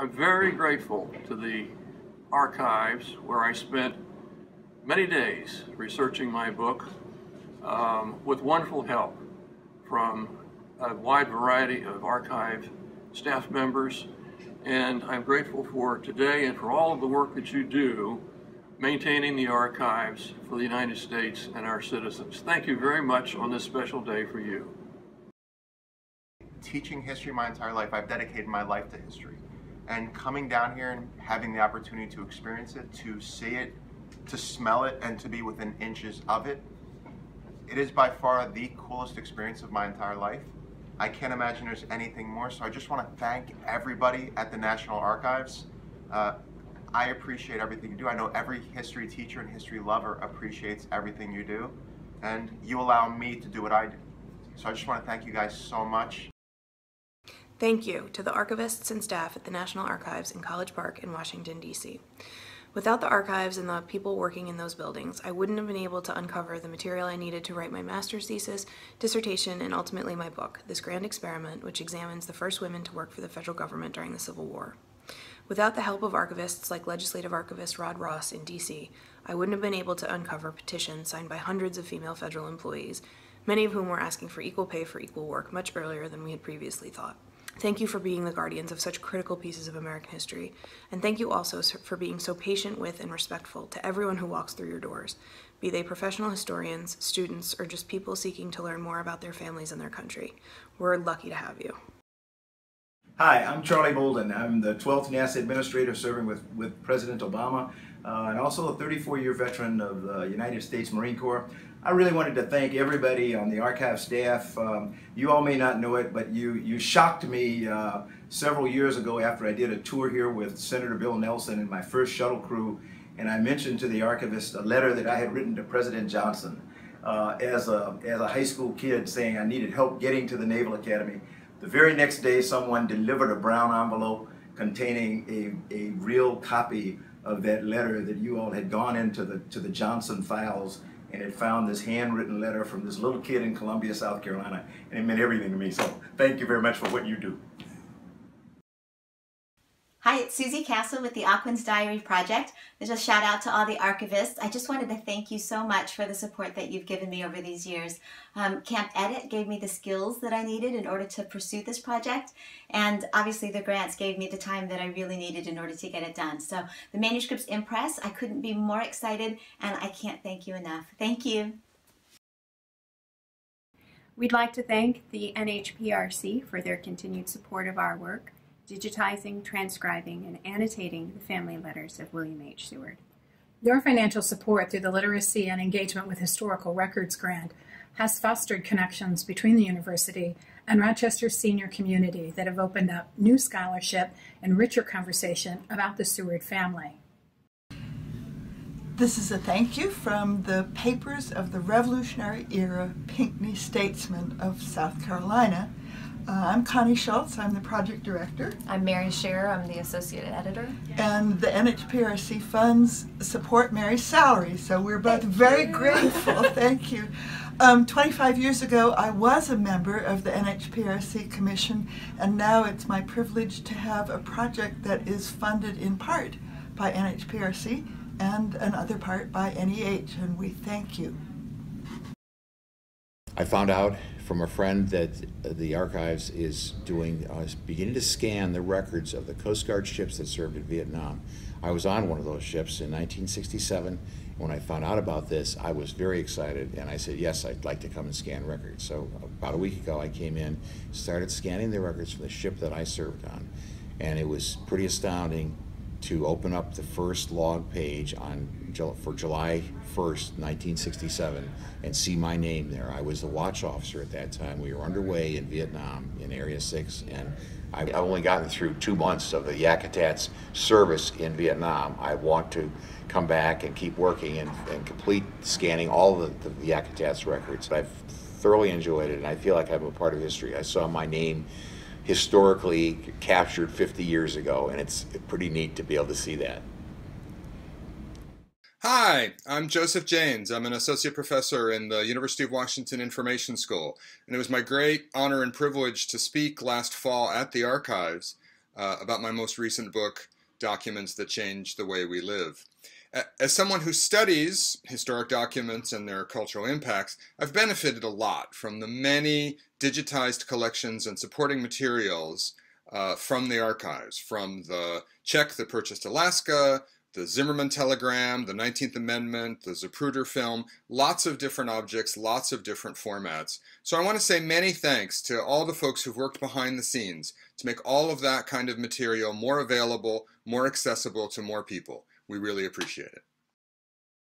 I'm very grateful to the archives where I spent many days researching my book um, with wonderful help from a wide variety of archive staff members. And I'm grateful for today and for all of the work that you do maintaining the archives for the United States and our citizens. Thank you very much on this special day for you. Teaching history my entire life, I've dedicated my life to history. And coming down here and having the opportunity to experience it, to see it, to smell it, and to be within inches of it, it is by far the coolest experience of my entire life. I can't imagine there's anything more, so I just want to thank everybody at the National Archives. Uh, I appreciate everything you do. I know every history teacher and history lover appreciates everything you do, and you allow me to do what I do. So I just want to thank you guys so much. Thank you to the archivists and staff at the National Archives in College Park in Washington, D.C. Without the archives and the people working in those buildings, I wouldn't have been able to uncover the material I needed to write my master's thesis, dissertation, and ultimately my book, This Grand Experiment, which examines the first women to work for the federal government during the Civil War. Without the help of archivists like legislative archivist Rod Ross in D.C., I wouldn't have been able to uncover petitions signed by hundreds of female federal employees, many of whom were asking for equal pay for equal work much earlier than we had previously thought. Thank you for being the guardians of such critical pieces of American history, and thank you also for being so patient with and respectful to everyone who walks through your doors, be they professional historians, students, or just people seeking to learn more about their families and their country. We're lucky to have you. Hi, I'm Charlie Bolden. I'm the 12th NASA Administrator serving with, with President Obama uh, and also a 34-year veteran of the United States Marine Corps. I really wanted to thank everybody on the archive staff. Um, you all may not know it, but you, you shocked me uh, several years ago after I did a tour here with Senator Bill Nelson and my first shuttle crew, and I mentioned to the archivist a letter that I had written to President Johnson uh, as, a, as a high school kid saying I needed help getting to the Naval Academy. The very next day, someone delivered a brown envelope containing a, a real copy of that letter that you all had gone into the, to the Johnson files and had found this handwritten letter from this little kid in Columbia, South Carolina, and it meant everything to me. So thank you very much for what you do. Hi, it's Susie Castle with the Ocwen's Diary Project. There's a shout out to all the archivists. I just wanted to thank you so much for the support that you've given me over these years. Um, Camp Edit gave me the skills that I needed in order to pursue this project, and obviously the grants gave me the time that I really needed in order to get it done. So the manuscripts impress. I couldn't be more excited, and I can't thank you enough. Thank you. We'd like to thank the NHPRC for their continued support of our work digitizing, transcribing, and annotating the family letters of William H. Seward. Your financial support through the Literacy and Engagement with Historical Records grant has fostered connections between the university and Rochester's senior community that have opened up new scholarship and richer conversation about the Seward family. This is a thank you from the Papers of the Revolutionary Era Pinckney Statesmen of South Carolina uh, I'm Connie Schulz. I'm the project director. I'm Mary Scherer. I'm the associate editor. And the NHPRC funds support Mary's salary, so we're both Thank very you. grateful. Thank you. Um, 25 years ago, I was a member of the NHPRC Commission, and now it's my privilege to have a project that is funded in part by NHPRC and another part by NEH, and we thank you. I found out from a friend that the archives is doing, uh, beginning to scan the records of the Coast Guard ships that served in Vietnam. I was on one of those ships in 1967. When I found out about this, I was very excited, and I said, yes, I'd like to come and scan records. So about a week ago, I came in, started scanning the records from the ship that I served on, and it was pretty astounding to open up the first log page on for July 1st, 1967, and see my name there. I was the watch officer at that time. We were underway in Vietnam in Area 6, and I've only gotten through two months of the Yakutat's service in Vietnam. I want to come back and keep working and, and complete scanning all the, the Yakutat's records. I've thoroughly enjoyed it, and I feel like I'm a part of history. I saw my name historically captured 50 years ago, and it's pretty neat to be able to see that. Hi, I'm Joseph Janes. I'm an associate professor in the University of Washington Information School, and it was my great honor and privilege to speak last fall at the archives uh, about my most recent book, Documents That Change the Way We Live. As someone who studies historic documents and their cultural impacts, I've benefited a lot from the many digitized collections and supporting materials uh, from the archives, from the check that purchased Alaska, the Zimmerman telegram, the 19th Amendment, the Zapruder film, lots of different objects, lots of different formats. So I want to say many thanks to all the folks who've worked behind the scenes to make all of that kind of material more available, more accessible to more people. We really appreciate it.